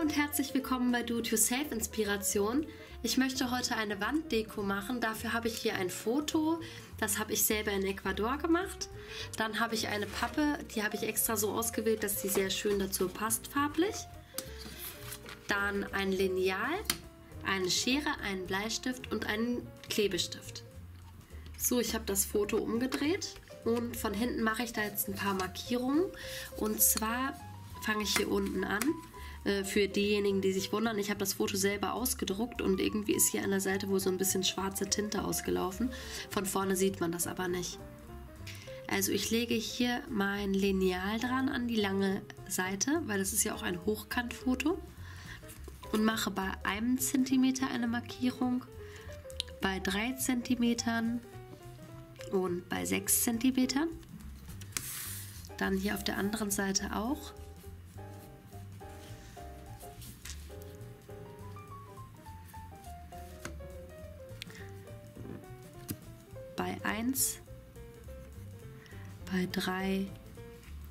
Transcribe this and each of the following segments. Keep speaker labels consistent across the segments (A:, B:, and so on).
A: Und herzlich willkommen bei Do-It-Yourself Inspiration. Ich möchte heute eine Wanddeko machen. Dafür habe ich hier ein Foto. Das habe ich selber in Ecuador gemacht. Dann habe ich eine Pappe, die habe ich extra so ausgewählt, dass sie sehr schön dazu passt farblich. Dann ein Lineal, eine Schere, einen Bleistift und einen Klebestift. So, ich habe das Foto umgedreht und von hinten mache ich da jetzt ein paar Markierungen. Und zwar fange ich hier unten an. Äh, für diejenigen, die sich wundern, ich habe das Foto selber ausgedruckt und irgendwie ist hier an der Seite wohl so ein bisschen schwarze Tinte ausgelaufen. Von vorne sieht man das aber nicht. Also ich lege hier mein Lineal dran an die lange Seite, weil das ist ja auch ein Hochkantfoto. Und mache bei einem Zentimeter eine Markierung, bei drei Zentimetern und bei sechs Zentimetern. Dann hier auf der anderen Seite auch. Bei 1, bei 3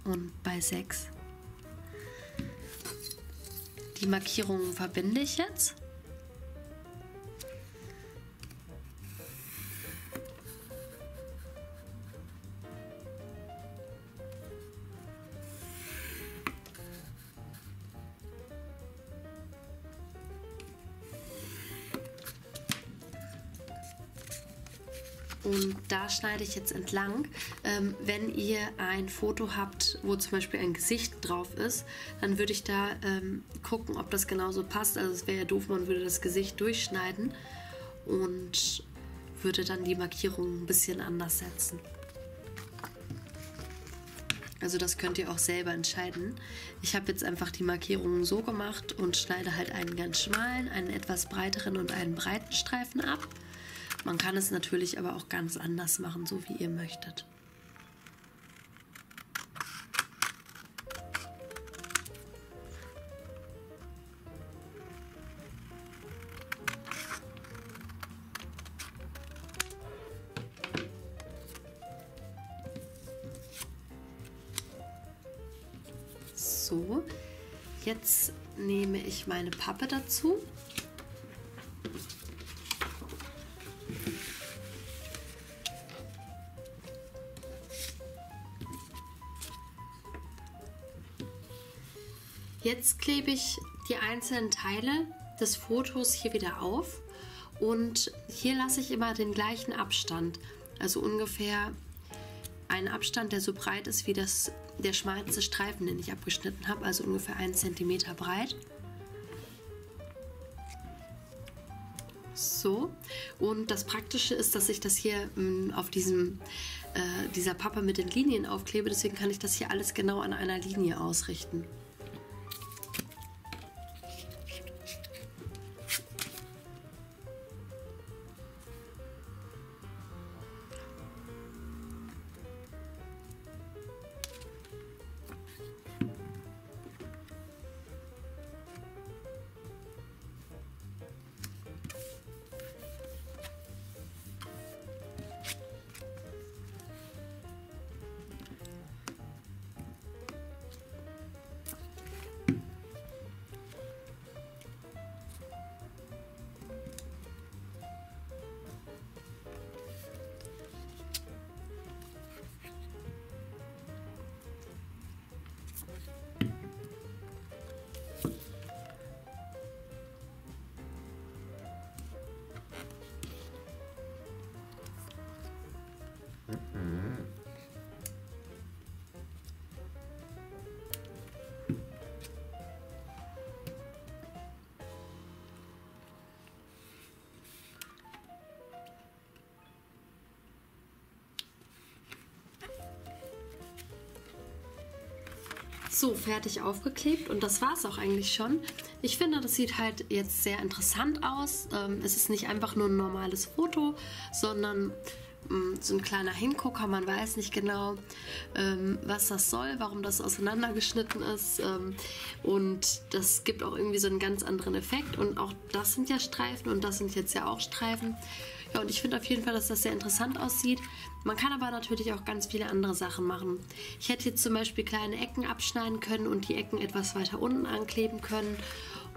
A: und bei 6. Die Markierungen verbinde ich jetzt. Und da schneide ich jetzt entlang. Ähm, wenn ihr ein Foto habt, wo zum Beispiel ein Gesicht drauf ist, dann würde ich da ähm, gucken, ob das genauso passt. Also es wäre ja doof, man würde das Gesicht durchschneiden und würde dann die Markierung ein bisschen anders setzen. Also das könnt ihr auch selber entscheiden. Ich habe jetzt einfach die Markierungen so gemacht und schneide halt einen ganz schmalen, einen etwas breiteren und einen breiten Streifen ab. Man kann es natürlich aber auch ganz anders machen, so wie ihr möchtet. So, jetzt nehme ich meine Pappe dazu Jetzt klebe ich die einzelnen Teile des Fotos hier wieder auf. Und hier lasse ich immer den gleichen Abstand, also ungefähr einen Abstand, der so breit ist wie das, der schmalste Streifen, den ich abgeschnitten habe, also ungefähr einen Zentimeter breit. So, und das Praktische ist, dass ich das hier mh, mm, auf diesem, äh, dieser Pappe mit den Linien aufklebe, deswegen kann ich das hier alles genau an einer Linie ausrichten. So, fertig aufgeklebt und das war es auch eigentlich schon. Ich finde, das sieht halt jetzt sehr interessant aus. Ähm, es ist nicht einfach nur ein normales Foto, sondern so ein kleiner Hingucker, man weiß nicht genau, ähm, was das soll, warum das auseinandergeschnitten ist. Ähm, und das gibt auch irgendwie so einen ganz anderen Effekt. Und auch das sind ja Streifen und das sind jetzt ja auch Streifen. Ja, und ich finde auf jeden Fall, dass das sehr interessant aussieht. Man kann aber natürlich auch ganz viele andere Sachen machen. Ich hätte jetzt zum Beispiel kleine Ecken abschneiden können und die Ecken etwas weiter unten ankleben können.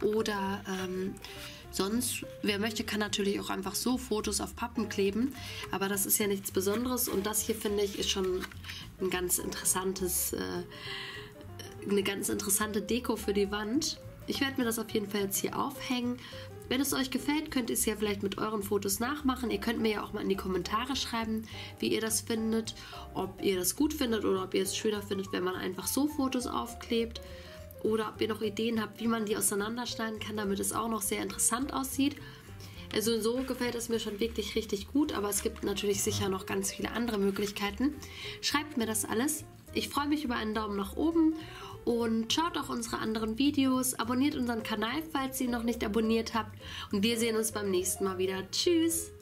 A: Oder ähm, sonst, wer möchte, kann natürlich auch einfach so Fotos auf Pappen kleben. Aber das ist ja nichts Besonderes. Und das hier finde ich ist schon ein ganz interessantes, äh, eine ganz interessante Deko für die Wand. Ich werde mir das auf jeden Fall jetzt hier aufhängen. Wenn es euch gefällt, könnt ihr es ja vielleicht mit euren Fotos nachmachen. Ihr könnt mir ja auch mal in die Kommentare schreiben, wie ihr das findet, ob ihr das gut findet oder ob ihr es schöner findet, wenn man einfach so Fotos aufklebt. Oder ob ihr noch Ideen habt, wie man die auseinanderschneiden kann, damit es auch noch sehr interessant aussieht. Also so gefällt es mir schon wirklich richtig gut, aber es gibt natürlich sicher noch ganz viele andere Möglichkeiten. Schreibt mir das alles. Ich freue mich über einen Daumen nach oben und schaut auch unsere anderen Videos, abonniert unseren Kanal, falls ihr ihn noch nicht abonniert habt und wir sehen uns beim nächsten Mal wieder. Tschüss!